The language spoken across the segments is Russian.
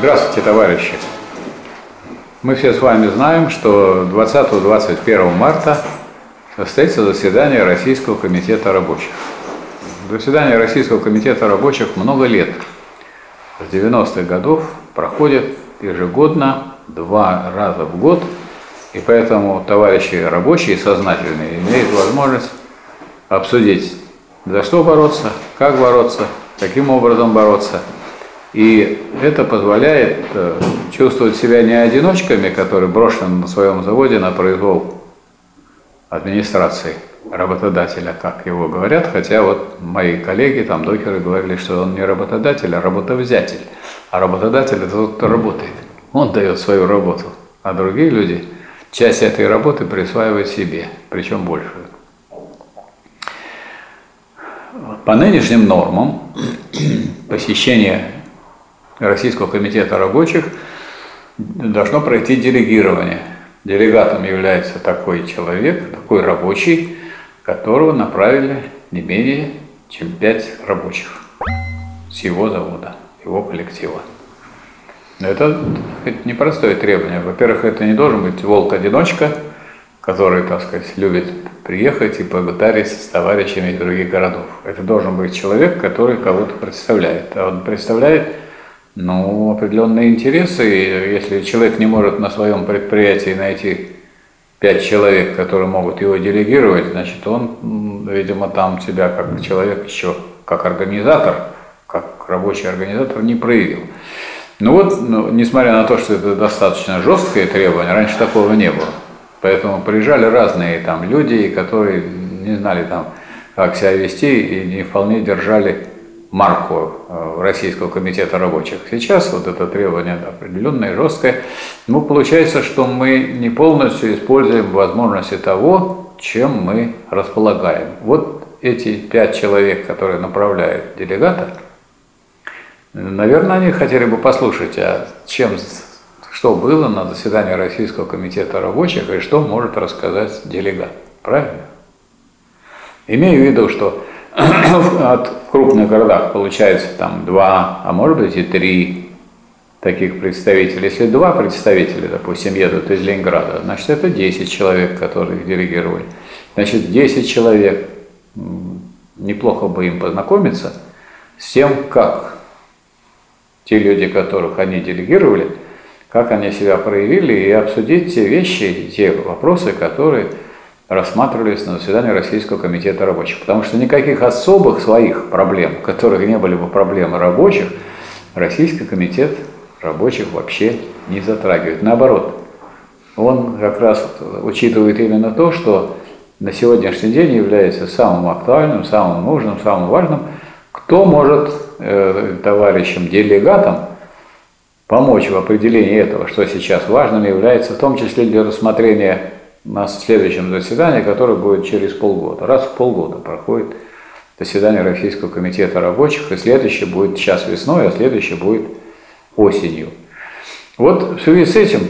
Здравствуйте, товарищи! Мы все с вами знаем, что 20-21 марта состоится заседание Российского комитета рабочих. Заседание Российского комитета рабочих много лет. С 90-х годов проходит ежегодно два раза в год, и поэтому товарищи рабочие сознательные имеют возможность обсудить, за что бороться, как бороться, каким образом бороться – и это позволяет э, чувствовать себя не одиночками, которые брошены на своем заводе на произвол администрации работодателя, как его говорят, хотя вот мои коллеги, там докеры говорили, что он не работодатель, а работовзятель. А работодатель это тот, кто работает. Он дает свою работу, а другие люди часть этой работы присваивают себе, причем большую. По нынешним нормам посещение Российского комитета рабочих должно пройти делегирование. Делегатом является такой человек, такой рабочий, которого направили не менее чем пять рабочих с его завода, его коллектива. Это, это непростое требование. Во-первых, это не должен быть волк-одиночка, который, так сказать, любит приехать и погутарить с товарищами из других городов. Это должен быть человек, который кого-то представляет. А он представляет ну, определенные интересы. Если человек не может на своем предприятии найти пять человек, которые могут его делегировать, значит, он, видимо, там себя как человек еще, как организатор, как рабочий организатор не проявил. Ну вот, ну, несмотря на то, что это достаточно жесткое требование, раньше такого не было. Поэтому приезжали разные там люди, которые не знали там, как себя вести и не вполне держали марку э, Российского комитета рабочих. Сейчас вот это требование определенное, жесткое. Ну, получается, что мы не полностью используем возможности того, чем мы располагаем. Вот эти пять человек, которые направляют делегата, наверное, они хотели бы послушать, а чем, что было на заседании Российского комитета рабочих и что может рассказать делегат. Правильно? Имею в виду, что в крупных городах получается там два, а может быть и три таких представителей. Если два представителя, допустим, едут из Ленинграда, значит это 10 человек, которые их делегировали. Значит, 10 человек, неплохо бы им познакомиться с тем, как те люди, которых они делегировали, как они себя проявили, и обсудить те вещи, те вопросы, которые рассматривались на заседании Российского комитета рабочих. Потому что никаких особых своих проблем, которых не были бы проблемы рабочих, Российский комитет рабочих вообще не затрагивает. Наоборот, он как раз учитывает именно то, что на сегодняшний день является самым актуальным, самым нужным, самым важным, кто может э, товарищам делегатам помочь в определении этого, что сейчас важным является, в том числе для рассмотрения на следующем заседании, которое будет через полгода. Раз в полгода проходит заседание Российского комитета рабочих, и следующее будет сейчас весной, а следующее будет осенью. Вот в связи с этим,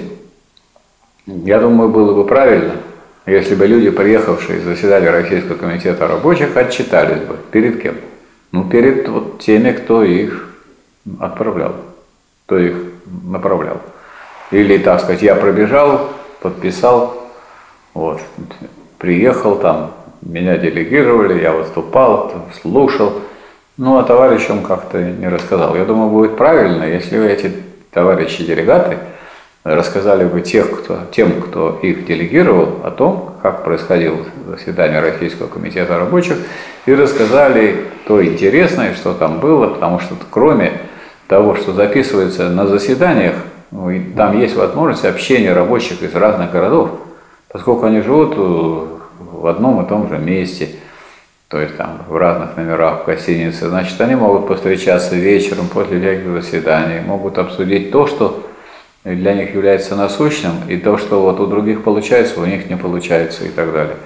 я думаю, было бы правильно, если бы люди, приехавшие из заседания Российского комитета рабочих, отчитались бы. Перед кем? Ну, перед вот теми, кто их отправлял, кто их направлял. Или, так сказать, я пробежал, подписал, вот. Приехал там, меня делегировали, я выступал, слушал. Ну, а товарищам как-то не рассказал. Я думаю, будет правильно, если эти товарищи делегаты рассказали бы тех, кто, тем, кто их делегировал, о том, как происходило заседание Российского комитета рабочих, и рассказали то интересное, что там было, потому что кроме того, что записывается на заседаниях, ну, там есть возможность общения рабочих из разных городов поскольку они живут в одном и том же месте, то есть там в разных номерах в гостинице, значит, они могут повстречаться вечером после всяких заседаний, могут обсудить то, что для них является насущным, и то, что вот у других получается, у них не получается и так далее.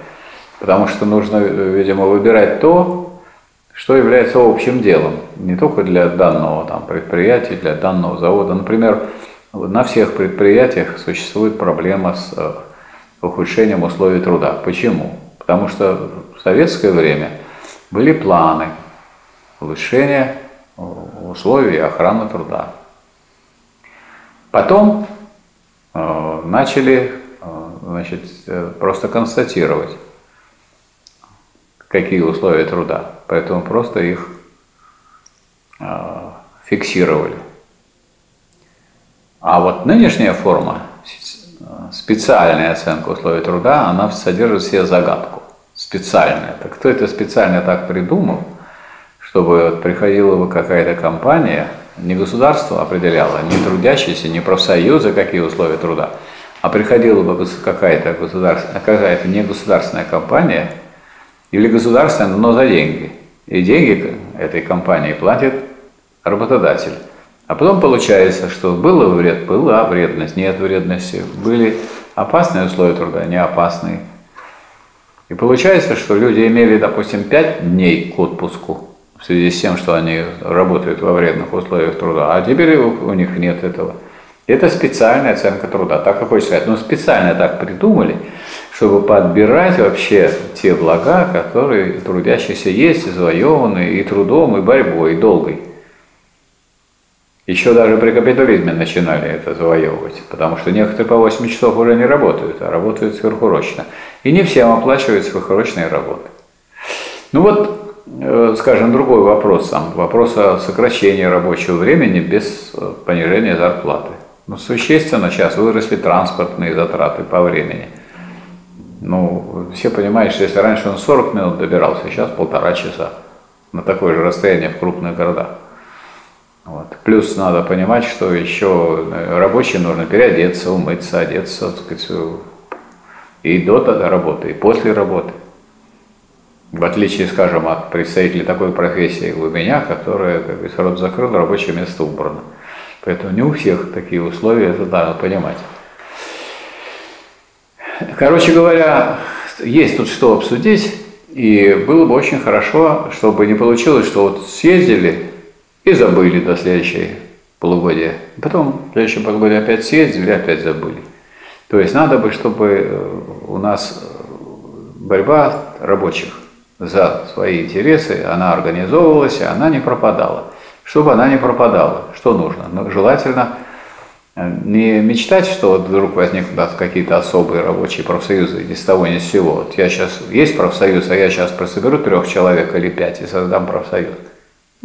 Потому что нужно, видимо, выбирать то, что является общим делом, не только для данного там, предприятия, для данного завода. Например, на всех предприятиях существует проблема с ухудшением условий труда. Почему? Потому что в советское время были планы улучшения условий охраны труда. Потом э, начали э, значит, э, просто констатировать, какие условия труда. Поэтому просто их э, фиксировали. А вот нынешняя форма, специальная оценка условий труда, она содержит в себе загадку. Специальная. Так кто это специально так придумал, чтобы приходила бы какая-то компания, не государство определяло, не трудящиеся, не профсоюзы, какие условия труда, а приходила бы какая-то государственная, какая-то негосударственная компания или государственная, но за деньги. И деньги этой компании платит работодатель. А потом получается, что было вред, была вредность, нет вредности, были опасные условия труда, не опасные. И получается, что люди имели, допустим, 5 дней к отпуску в связи с тем, что они работают во вредных условиях труда, а теперь у, них нет этого. Это специальная оценка труда, так и хочется сказать. Но специально так придумали, чтобы подбирать вообще те блага, которые трудящиеся есть, завоеваны и трудом, и борьбой, и долгой. Еще даже при капитализме начинали это завоевывать, потому что некоторые по 8 часов уже не работают, а работают сверхурочно. И не всем оплачивают сверхурочные работы. Ну вот, э, скажем, другой вопрос сам. Вопрос о сокращении рабочего времени без э, понижения зарплаты. Ну, существенно сейчас выросли транспортные затраты по времени. Ну, все понимают, что если раньше он 40 минут добирался, сейчас полтора часа на такое же расстояние в крупных городах. Вот. Плюс надо понимать, что еще э, рабочим нужно переодеться, умыться, одеться, так сказать, и до работы, и после работы. В отличие, скажем, от представителей такой профессии у меня, которая, как говорится, рот закрыл, рабочее место убрано. Поэтому не у всех такие условия, это надо понимать. Короче говоря, есть тут что обсудить, и было бы очень хорошо, чтобы не получилось, что вот съездили, и забыли до следующей полугодия. Потом в следующем полугодии опять съездили, опять забыли. То есть надо бы, чтобы э, у нас борьба рабочих за свои интересы, она организовывалась, и она не пропадала. Чтобы она не пропадала, что нужно? Ну, желательно э, не мечтать, что вот вдруг возникнут какие-то особые рабочие профсоюзы ни с того ни с сего. Вот я сейчас есть профсоюз, а я сейчас прособеру трех человек или пять и создам профсоюз.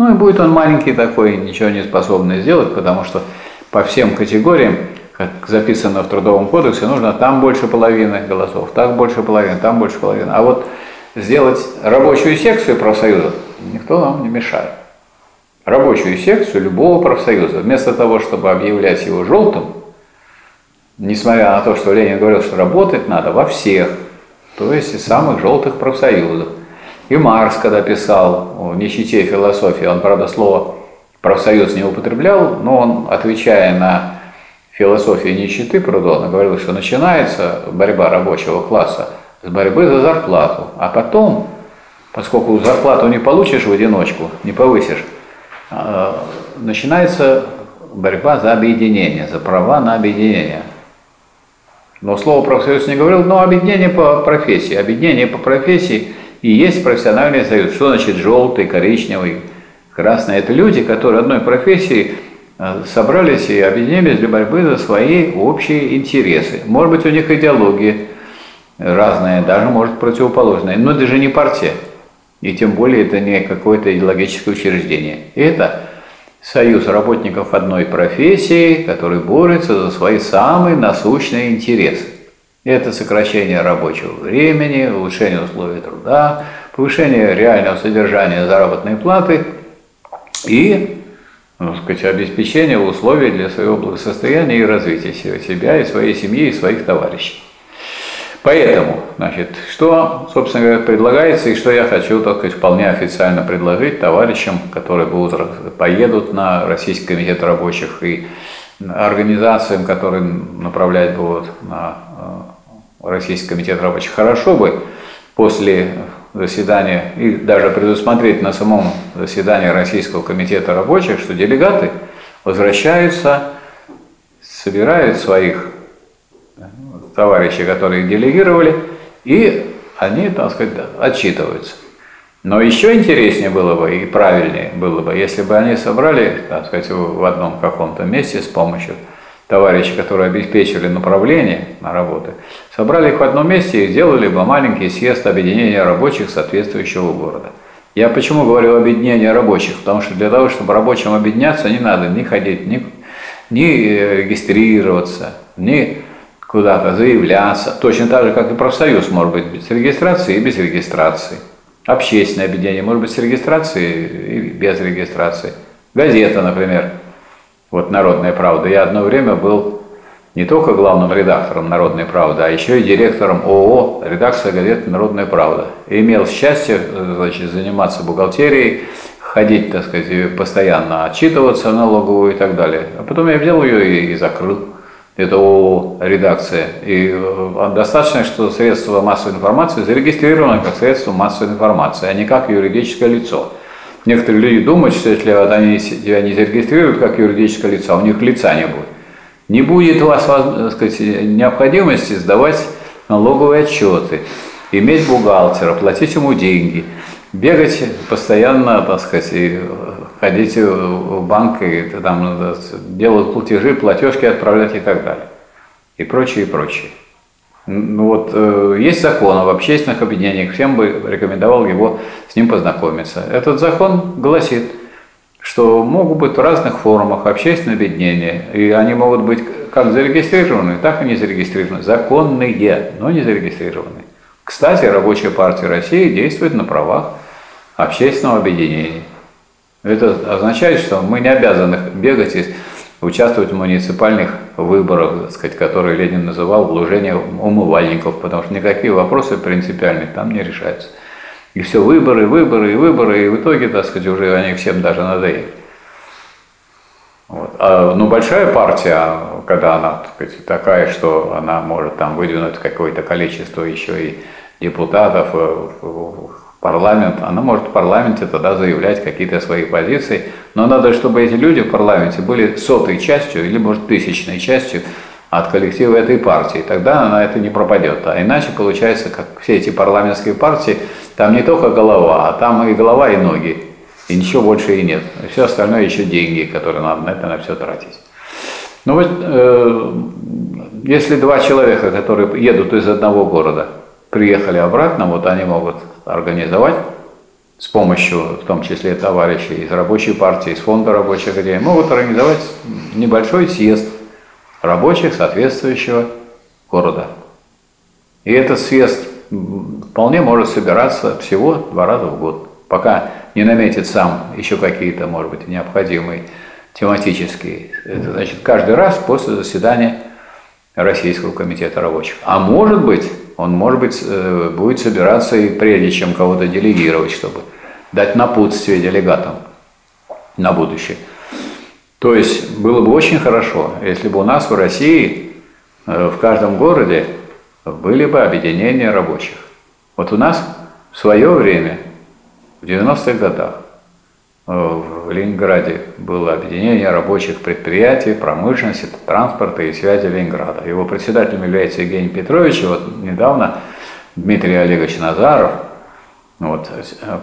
Ну и будет он маленький такой, ничего не способный сделать, потому что по всем категориям, как записано в Трудовом кодексе, нужно там больше половины голосов, так больше половины, там больше половины. А вот сделать рабочую секцию профсоюза никто нам не мешает. Рабочую секцию любого профсоюза, вместо того, чтобы объявлять его желтым, несмотря на то, что Ленин говорил, что работать надо во всех, то есть и самых желтых профсоюзах. И Маркс, когда писал о нищете философии, он, правда, слово профсоюз не употреблял, но он, отвечая на философию нищеты Прудона, говорил, что начинается борьба рабочего класса с борьбы за зарплату, а потом, поскольку зарплату не получишь в одиночку, не повысишь, а, начинается борьба за объединение, за права на объединение. Но слово профсоюз не говорил, но объединение по профессии. Объединение по профессии – и есть профессиональный союз. Что значит желтый, коричневый, красный? Это люди, которые одной профессии э, собрались и объединились для борьбы за свои общие интересы. Может быть, у них идеологии разные, даже, может, противоположные. Но это же не партия. И тем более это не какое-то идеологическое учреждение. Это союз работников одной профессии, который борется за свои самые насущные интересы. Это сокращение рабочего времени, улучшение условий труда, повышение реального содержания заработной платы и ну, сказать, обеспечение условий для своего благосостояния и развития себя и своей семьи и своих товарищей. Поэтому, значит, что, собственно говоря, предлагается и что я хочу, так сказать, вполне официально предложить товарищам, которые будут, поедут на Российский комитет рабочих и организациям, которые направлять будут на Российский комитет рабочих, хорошо бы после заседания и даже предусмотреть на самом заседании Российского комитета рабочих, что делегаты возвращаются, собирают своих товарищей, которые их делегировали, и они, так сказать, отчитываются. Но еще интереснее было бы и правильнее было бы, если бы они собрали, так сказать, в одном каком-то месте с помощью товарищи, которые обеспечивали направление на работы, собрали их в одном месте и сделали бы маленький съезд объединения рабочих соответствующего города. Я почему говорю объединение рабочих? Потому что для того, чтобы рабочим объединяться, не надо ни ходить, ни, ни э, регистрироваться, ни куда-то заявляться. Точно так же, как и профсоюз может быть без регистрации и без регистрации. Общественное объединение может быть с регистрацией и без регистрации. Газета, например, вот «Народная правда». Я одно время был не только главным редактором «Народной правды», а еще и директором ООО «Редакция газеты «Народная правда». И имел счастье значит, заниматься бухгалтерией, ходить, так сказать, постоянно отчитываться налоговую и так далее. А потом я взял ее и, и закрыл. Это ООО «Редакция». И э, достаточно, что средство массовой информации зарегистрировано как средство массовой информации, а не как юридическое лицо. Некоторые люди думают, что если вот они себя не зарегистрируют как юридическое лицо, у них лица не будет. Не будет у вас так сказать, необходимости сдавать налоговые отчеты, иметь бухгалтера, платить ему деньги, бегать постоянно, так сказать, и ходить в банк и там, делать платежи, платежки отправлять и так далее. И прочее, и прочее. Ну вот э, есть закон об общественных объединениях, всем бы рекомендовал его с ним познакомиться. Этот закон гласит, что могут быть в разных формах общественные объединения, и они могут быть как зарегистрированы, так и не зарегистрированы, законные, но не зарегистрированные. Кстати, Рабочая партия России действует на правах общественного объединения. Это означает, что мы не обязаны бегать и участвовать в муниципальных выборах, так сказать, которые Ленин называл вложение умывальников, потому что никакие вопросы принципиальные там не решаются. И все выборы, выборы и выборы, и в итоге, так сказать, уже они всем даже надоели. Вот. А, ну, большая партия, когда она так сказать, такая, что она может там выдвинуть какое-то количество еще и депутатов в парламент, она может в парламенте тогда заявлять какие-то свои позиции, но надо, чтобы эти люди в парламенте были сотой частью или, может, тысячной частью от коллектива этой партии. Тогда она это не пропадет. А иначе получается, как все эти парламентские партии, там не только голова, а там и голова, и ноги. И ничего больше и нет. И все остальное еще деньги, которые надо на это на все тратить. Ну вот, э, если два человека, которые едут из одного города, приехали обратно, вот они могут организовать с помощью, в том числе товарищей из рабочей партии, из фонда рабочей академии, могут организовать небольшой съезд рабочих соответствующего города. И этот съезд вполне может собираться всего два раза в год, пока не наметит сам еще какие-то, может быть, необходимые тематические. Это значит каждый раз после заседания Российского комитета рабочих. А может быть, он, может быть, э, будет собираться и прежде чем кого-то делегировать, чтобы дать напутствие делегатам на будущее. То есть было бы очень хорошо, если бы у нас в России э, в каждом городе были бы объединения рабочих. Вот у нас в свое время, в 90-х годах, в Ленинграде было объединение рабочих предприятий, промышленности, транспорта и связи Ленинграда. Его председателем является Евгений Петрович, и вот недавно Дмитрий Олегович Назаров, вот,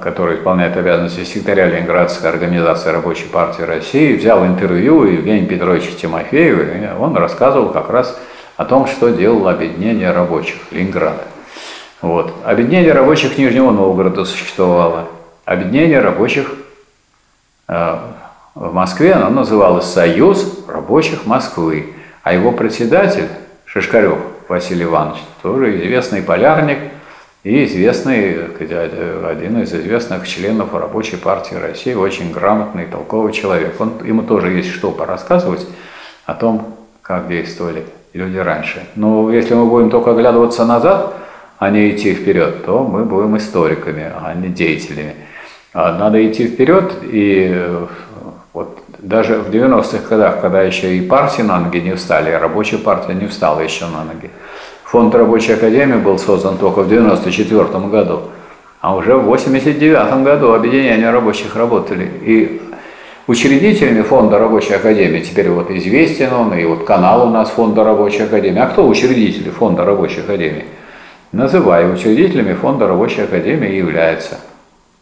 который исполняет обязанности секретаря Ленинградской организации Рабочей партии России, взял интервью у Евгения Петровича Тимофеева, и он рассказывал как раз о том, что делало объединение рабочих Ленинграда. Вот. Объединение рабочих Нижнего Новгорода существовало. Объединение рабочих Э, в Москве оно называлось «Союз рабочих Москвы», а его председатель Шишкарев Василий Иванович, тоже известный полярник и известный, один из известных членов рабочей партии России, очень грамотный, толковый человек. Он, ему тоже есть что порассказывать о том, как действовали люди раньше. Но если мы будем только оглядываться назад, а не идти вперед, то мы будем историками, а не деятелями. А надо идти вперед, и э, вот даже в 90-х годах, когда еще и партии на ноги не встали, а рабочая партия не встала еще на ноги. Фонд рабочей академии был создан только в 94 году, а уже в 89 году объединения рабочих работали. И учредителями фонда рабочей академии, теперь вот известен он, и вот канал у нас фонда рабочей академии. А кто учредители фонда рабочей академии? Называю, учредителями фонда рабочей академии является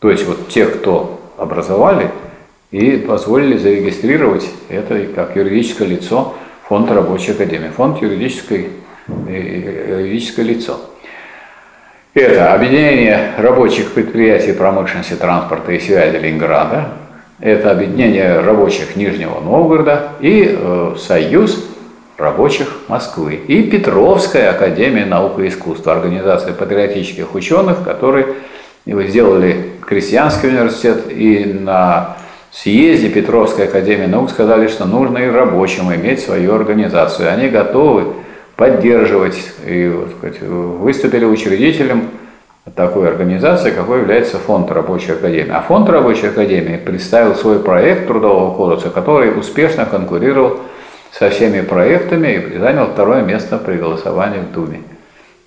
то есть вот те, кто образовали и позволили зарегистрировать это как юридическое лицо фонд рабочей академии, фонд юридической, юридическое лицо. Это объединение рабочих предприятий промышленности, транспорта и связи Ленинграда, это объединение рабочих Нижнего Новгорода и э, Союз рабочих Москвы. И Петровская академия наук и искусства, организация патриотических ученых, которые сделали крестьянский университет и на съезде Петровской академии наук сказали, что нужно и рабочим иметь свою организацию. Они готовы поддерживать и вот, сказать, выступили учредителем такой организации, какой является Фонд Рабочей Академии. А Фонд Рабочей Академии представил свой проект Трудового кодекса, который успешно конкурировал со всеми проектами и занял второе место при голосовании в Думе.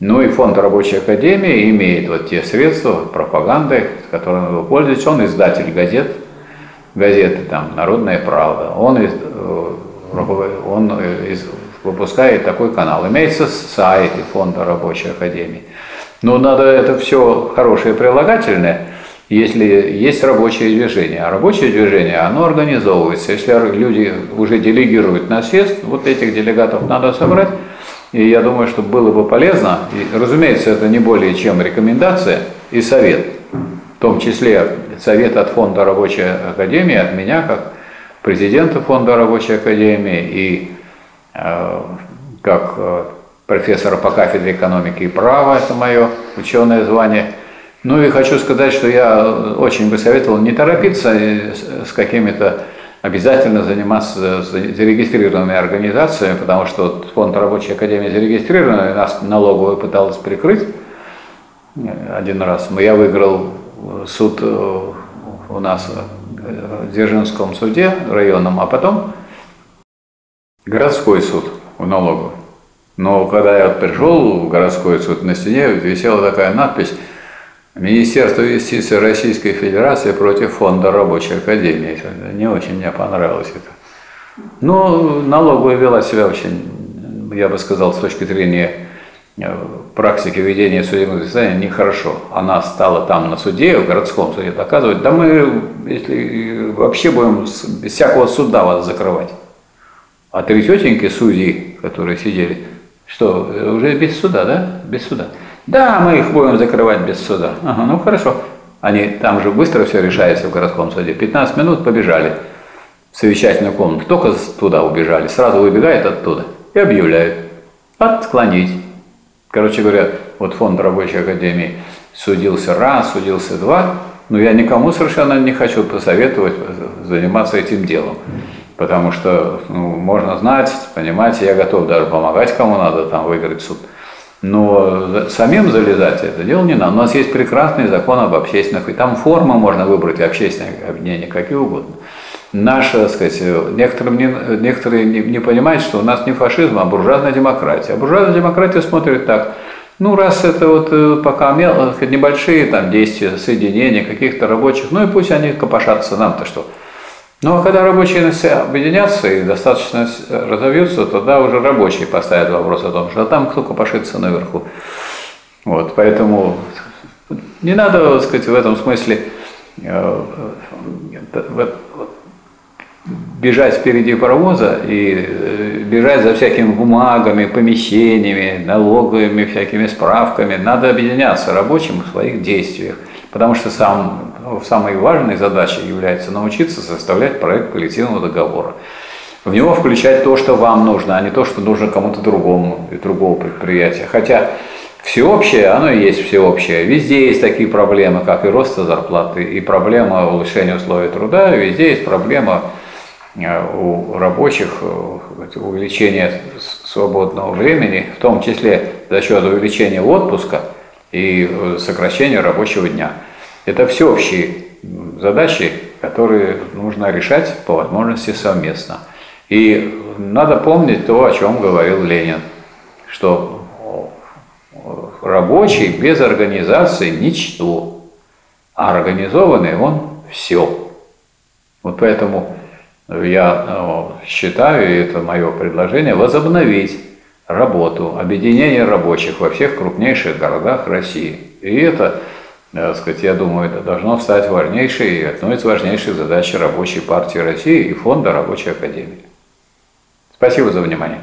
Ну и Фонд Рабочей Академии имеет вот те средства пропаганды, которыми вы пользуетесь. Он издатель газет, газеты там «Народная правда». Он, из, э, он из, выпускает такой канал. Имеется сайт Фонда Рабочей Академии. Но надо это все хорошее прилагательное, если есть рабочее движение. А рабочее движение, оно организовывается. Если люди уже делегируют на съезд, вот этих делегатов надо собрать. И я думаю, что было бы полезно, и, разумеется, это не более чем рекомендация и совет, в том числе совет от Фонда Рабочей Академии, от меня, как президента Фонда Рабочей Академии и э, как э, профессора по кафедре экономики и права, это мое ученое звание. Ну и хочу сказать, что я очень бы советовал не торопиться с какими-то обязательно заниматься зарегистрированными организациями, потому что фонд рабочей академии зарегистрированный, нас налоговая пыталась прикрыть один раз. Я выиграл суд э, у нас в Дзержинском суде районном, а потом городской суд у налоговой. Но когда я пришел в городской суд, на стене висела такая надпись «Министерство юстиции Российской Федерации против Фонда Рабочей Академии». Не очень мне понравилось это. Но налоговая вела себя очень, я бы сказал, с точки зрения э, практики ведения судебных заседаний нехорошо. Она стала там на суде, в городском суде доказывать, да мы, если вообще будем без всякого суда вас закрывать. А три тетеньки судьи, которые сидели, что, уже без суда, да? Без суда. Да, мы их будем закрывать без суда. Ага, ну хорошо. Они там же быстро все решается в городском суде. 15 минут побежали в совещательную комнату. Только туда убежали, сразу выбегают оттуда и объявляют. Отклонить. Короче говоря, вот фонд рабочей академии судился раз, судился два, но я никому совершенно не хочу посоветовать заниматься этим делом потому что ну, можно знать, понимать, я готов даже помогать кому надо там выиграть суд. Но самим залезать это дело не надо. У нас есть прекрасный закон об общественных, и там формы можно выбрать общественных объединений, какие угодно. Наша, так сказать, некоторым не, некоторые не, не понимают, что у нас не фашизм, а буржуазная демократия. А буржуазная демократия смотрит так, ну, раз это вот э, пока небольшие там действия, соединения каких-то рабочих, ну и пусть они копошатся, нам-то что. Ну а когда рабочие объединятся и достаточно разовьются, тогда уже рабочие поставят вопрос о том, что там кто копошится наверху. Вот, поэтому не надо, так сказать, в этом смысле э, э, бежать впереди паровоза и э, бежать за всякими бумагами, помещениями, налоговыми всякими справками. Надо объединяться рабочим в своих действиях, потому что сам самой важной задачей является научиться составлять проект коллективного договора. В него включать то, что вам нужно, а не то, что нужно кому-то другому и другого предприятия. Хотя всеобщее, оно и есть всеобщее. Везде есть такие проблемы, как и рост зарплаты, и проблема улучшения условий труда, везде есть проблема э, у рабочих э, увеличения свободного времени, в том числе за счет увеличения отпуска и э, сокращения рабочего дня. Это всеобщие задачи, которые нужно решать по возможности совместно. И надо помнить то, о чем говорил Ленин, что рабочий без организации ничто, а организованный он все. Вот поэтому я э, считаю, и это мое предложение, возобновить работу, объединение рабочих во всех крупнейших городах России. И это так сказать, я думаю, это должно стать важнейшей, одной из важнейших задач рабочей партии России и фонда рабочей академии. Спасибо за внимание.